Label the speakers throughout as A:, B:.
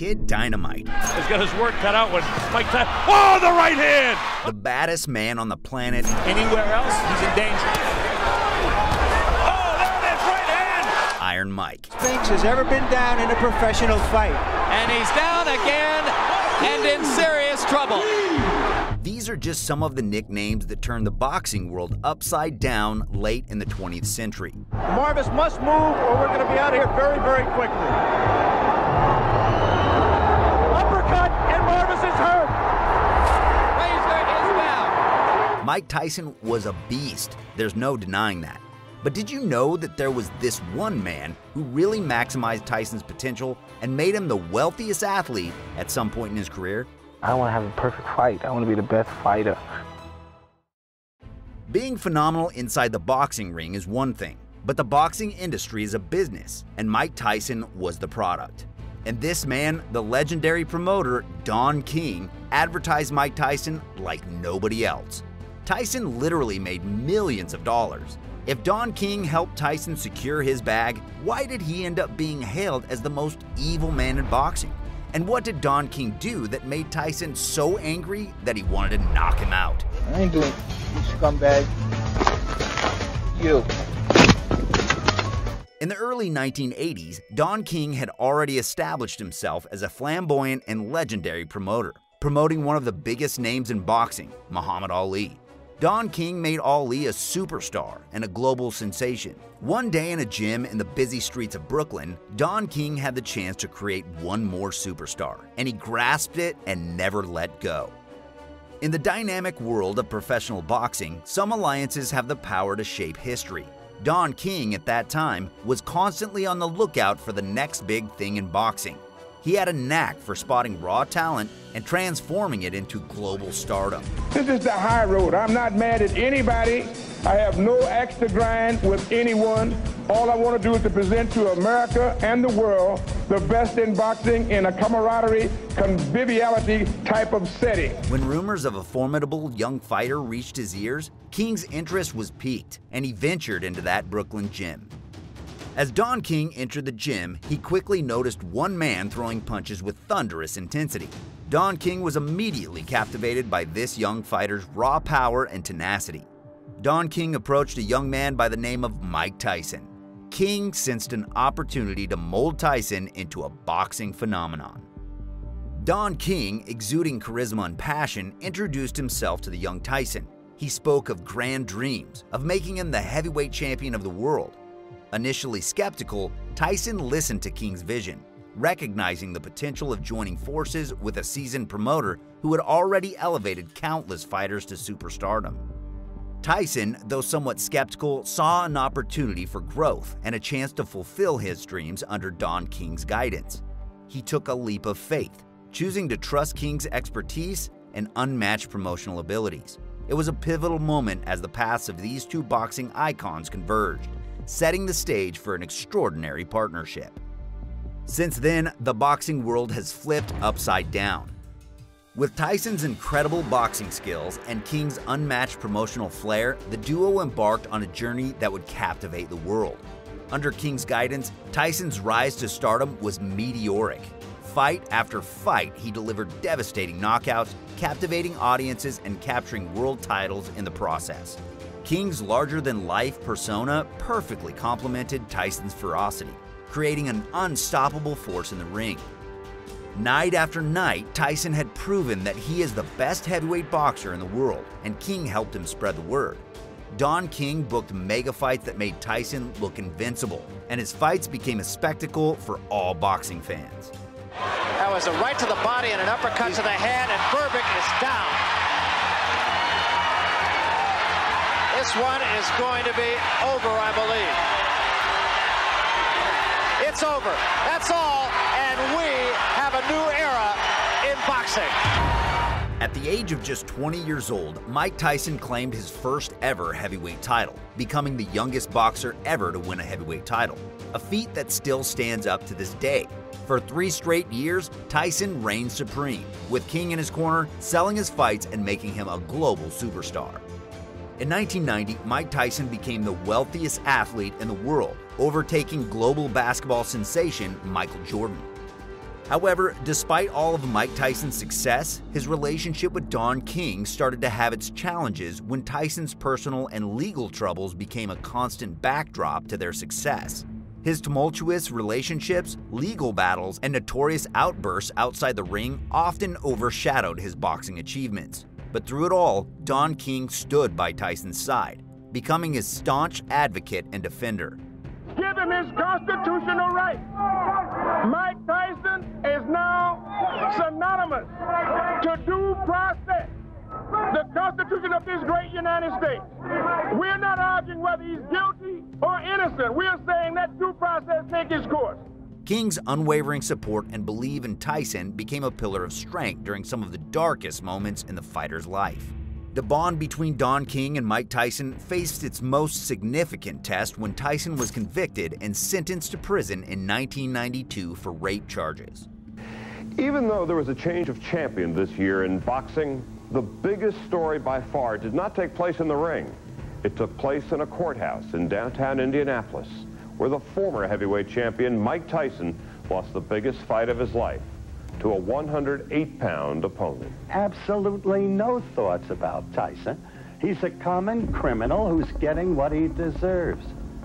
A: Kid Dynamite.
B: He's got his work cut out when Mike Tyson. Oh, the right hand!
A: The baddest man on the planet.
C: Anywhere else, he's in danger.
B: Oh, there it is, right hand!
A: Iron Mike.
D: Spinks has ever been down in a professional fight.
E: And he's down again and in serious trouble.
A: These are just some of the nicknames that turned the boxing world upside down late in the 20th century.
F: Marvis must move or we're going to be out of here very, very quickly.
A: Mike Tyson was a beast. There's no denying that. But did you know that there was this one man who really maximized Tyson's potential and made him the wealthiest athlete at some point in his career?
G: I want to have a perfect fight. I want to be the best fighter.
A: Being phenomenal inside the boxing ring is one thing, but the boxing industry is a business, and Mike Tyson was the product. And this man, the legendary promoter Don King, advertised Mike Tyson like nobody else. Tyson literally made millions of dollars. If Don King helped Tyson secure his bag, why did he end up being hailed as the most evil man in boxing? And what did Don King do that made Tyson so angry that he wanted to knock him out?
G: I ain't doing you scumbag. You.
A: In the early 1980s, Don King had already established himself as a flamboyant and legendary promoter, promoting one of the biggest names in boxing, Muhammad Ali. Don King made Ali a superstar and a global sensation. One day in a gym in the busy streets of Brooklyn, Don King had the chance to create one more superstar, and he grasped it and never let go. In the dynamic world of professional boxing, some alliances have the power to shape history. Don King at that time was constantly on the lookout for the next big thing in boxing. He had a knack for spotting raw talent and transforming it into global stardom.
H: This is the high road. I'm not mad at anybody. I have no extra grind with anyone. All I want to do is to present to America and the world the best in boxing in a camaraderie, conviviality type of setting.
A: When rumors of a formidable young fighter reached his ears, King's interest was piqued, and he ventured into that Brooklyn gym. As Don King entered the gym, he quickly noticed one man throwing punches with thunderous intensity. Don King was immediately captivated by this young fighter's raw power and tenacity. Don King approached a young man by the name of Mike Tyson. King sensed an opportunity to mold Tyson into a boxing phenomenon. Don King, exuding charisma and passion, introduced himself to the young Tyson. He spoke of grand dreams, of making him the heavyweight champion of the world. Initially skeptical, Tyson listened to King's vision, recognizing the potential of joining forces with a seasoned promoter who had already elevated countless fighters to superstardom. Tyson, though somewhat skeptical, saw an opportunity for growth and a chance to fulfill his dreams under Don King's guidance. He took a leap of faith, choosing to trust King's expertise and unmatched promotional abilities. It was a pivotal moment as the paths of these two boxing icons converged, setting the stage for an extraordinary partnership. Since then, the boxing world has flipped upside down. With Tyson's incredible boxing skills and King's unmatched promotional flair, the duo embarked on a journey that would captivate the world. Under King's guidance, Tyson's rise to stardom was meteoric. Fight after fight, he delivered devastating knockouts, captivating audiences, and capturing world titles in the process. King's larger than life persona perfectly complemented Tyson's ferocity, creating an unstoppable force in the ring. Night after night, Tyson had proven that he is the best heavyweight boxer in the world, and King helped him spread the word. Don King booked mega fights that made Tyson look invincible, and his fights became a spectacle for all boxing fans.
I: That was a right to the body and an uppercut to the hand, and Berbick is down. This one is going to be over, I believe. It's over. That's all, and we have a new era in boxing.
A: At the age of just 20 years old, Mike Tyson claimed his first ever heavyweight title, becoming the youngest boxer ever to win a heavyweight title, a feat that still stands up to this day. For three straight years, Tyson reigned supreme, with King in his corner, selling his fights and making him a global superstar. In 1990, Mike Tyson became the wealthiest athlete in the world, overtaking global basketball sensation Michael Jordan. However, despite all of Mike Tyson's success, his relationship with Don King started to have its challenges when Tyson's personal and legal troubles became a constant backdrop to their success. His tumultuous relationships, legal battles, and notorious outbursts outside the ring often overshadowed his boxing achievements. But through it all, Don King stood by Tyson's side, becoming his staunch advocate and defender.
H: Give him his constitutional right. Mike Tyson is now synonymous to due process. The Constitution of this great United States. We're not arguing whether he's guilty or innocent. We're saying that due process take its course.
A: King's unwavering support and belief in Tyson became a pillar of strength during some of the darkest moments in the fighter's life. The bond between Don King and Mike Tyson faced its most significant test when Tyson was convicted and sentenced to prison in 1992 for rape charges.
J: Even though there was a change of champion this year in boxing, the biggest story by far did not take place in the ring. It took place in a courthouse in downtown Indianapolis, where the former heavyweight champion Mike Tyson lost the biggest fight of his life to a 108-pound opponent.
K: Absolutely no thoughts about Tyson. He's a common criminal who's getting what he deserves.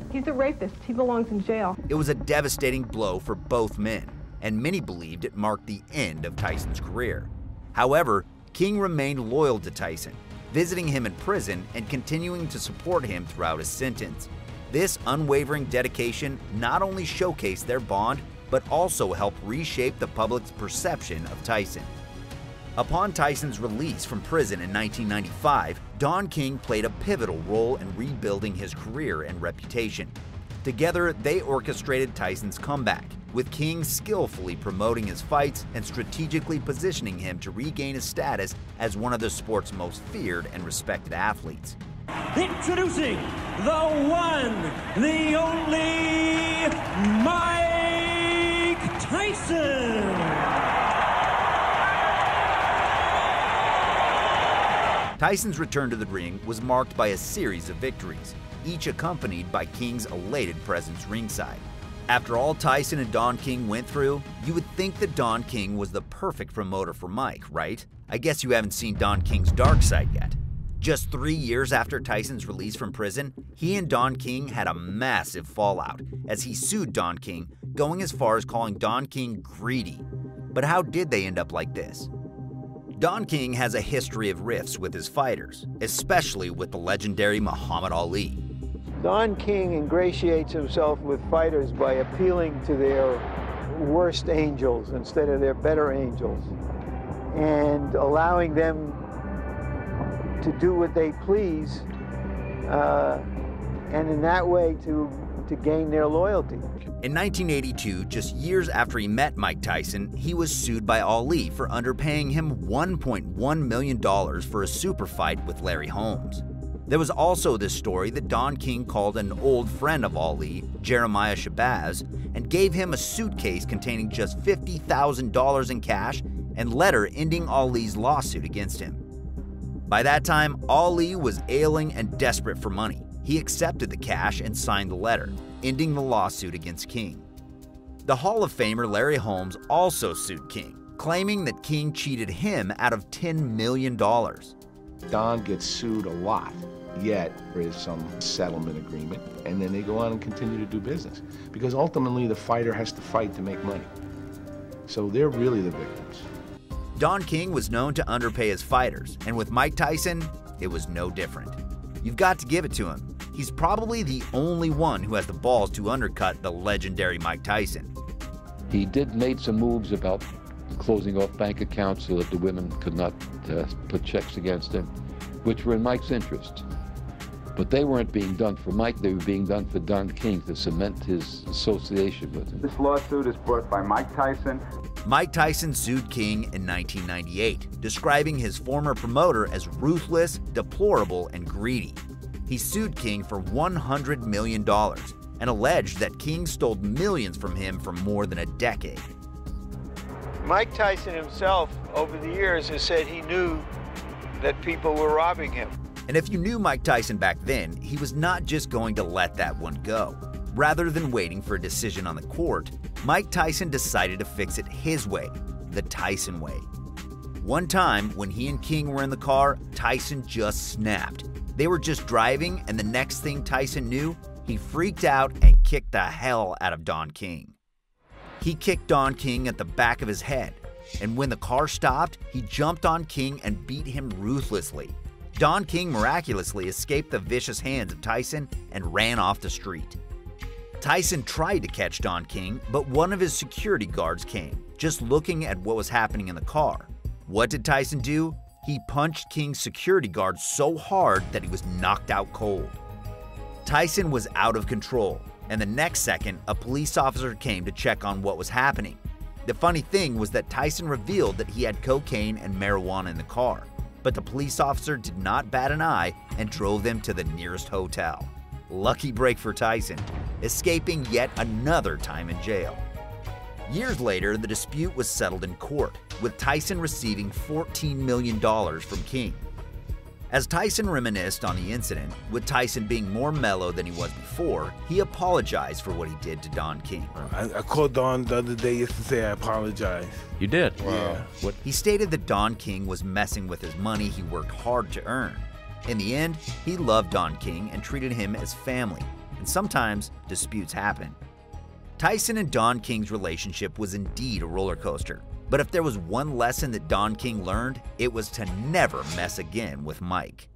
L: He's a rapist. He belongs in jail.
A: It was a devastating blow for both men, and many believed it marked the end of Tyson's career. However, King remained loyal to Tyson, visiting him in prison and continuing to support him throughout his sentence. This unwavering dedication not only showcased their bond, but also helped reshape the public's perception of Tyson. Upon Tyson's release from prison in 1995, Don King played a pivotal role in rebuilding his career and reputation. Together, they orchestrated Tyson's comeback, with King skillfully promoting his fights and strategically positioning him to regain his status as one of the sport's most feared and respected athletes.
M: Introducing the one, the only Mike Tyson.
A: Tyson's return to the ring was marked by a series of victories, each accompanied by King's elated presence ringside. After all Tyson and Don King went through, you would think that Don King was the perfect promoter for Mike, right? I guess you haven't seen Don King's dark side yet. Just three years after Tyson's release from prison, he and Don King had a massive fallout as he sued Don King, going as far as calling Don King greedy. But how did they end up like this? Don King has a history of rifts with his fighters, especially with the legendary Muhammad Ali.
D: Don King ingratiates himself with fighters by appealing to their worst angels instead of their better angels and allowing them to do what they please uh, and in that way to, to gain their loyalty.
A: In 1982, just years after he met Mike Tyson, he was sued by Ali for underpaying him $1.1 million for a super fight with Larry Holmes. There was also this story that Don King called an old friend of Ali, Jeremiah Shabazz, and gave him a suitcase containing just $50,000 in cash and letter ending Ali's lawsuit against him. By that time, Ali was ailing and desperate for money. He accepted the cash and signed the letter, ending the lawsuit against King. The Hall of Famer Larry Holmes also sued King, claiming that King cheated him out of $10 million.
N: Don gets sued a lot, yet there is some settlement agreement, and then they go on and continue to do business. Because ultimately, the fighter has to fight to make money. So they're really the victims.
A: Don King was known to underpay his fighters, and with Mike Tyson, it was no different. You've got to give it to him. He's probably the only one who has the balls to undercut the legendary Mike Tyson.
O: He did make some moves about closing off bank accounts so that the women could not uh, put checks against him, which were in Mike's interest. But they weren't being done for Mike, they were being done for Don King to cement his association with him.
P: This lawsuit is brought by Mike Tyson.
A: Mike Tyson sued King in 1998, describing his former promoter as ruthless, deplorable, and greedy. He sued King for $100 million and alleged that King stole millions from him for more than a decade.
D: Mike Tyson himself, over the years, has said he knew that people were robbing him.
A: And if you knew Mike Tyson back then, he was not just going to let that one go. Rather than waiting for a decision on the court, Mike Tyson decided to fix it his way, the Tyson way. One time, when he and King were in the car, Tyson just snapped. They were just driving, and the next thing Tyson knew, he freaked out and kicked the hell out of Don King. He kicked Don King at the back of his head, and when the car stopped, he jumped on King and beat him ruthlessly. Don King miraculously escaped the vicious hands of Tyson and ran off the street. Tyson tried to catch Don King, but one of his security guards came, just looking at what was happening in the car. What did Tyson do? He punched King's security guard so hard that he was knocked out cold. Tyson was out of control, and the next second, a police officer came to check on what was happening. The funny thing was that Tyson revealed that he had cocaine and marijuana in the car, but the police officer did not bat an eye and drove them to the nearest hotel. Lucky break for Tyson, escaping yet another time in jail. Years later, the dispute was settled in court, with Tyson receiving $14 million from King. As Tyson reminisced on the incident, with Tyson being more mellow than he was before, he apologized for what he did to Don King.
Q: I, I called Don the other day just to say I apologize.
C: You did?
Q: Yeah.
C: What?
A: He stated that Don King was messing with his money he worked hard to earn. In the end, he loved Don King and treated him as family, and sometimes disputes happen. Tyson and Don King's relationship was indeed a roller coaster, but if there was one lesson that Don King learned, it was to never mess again with Mike.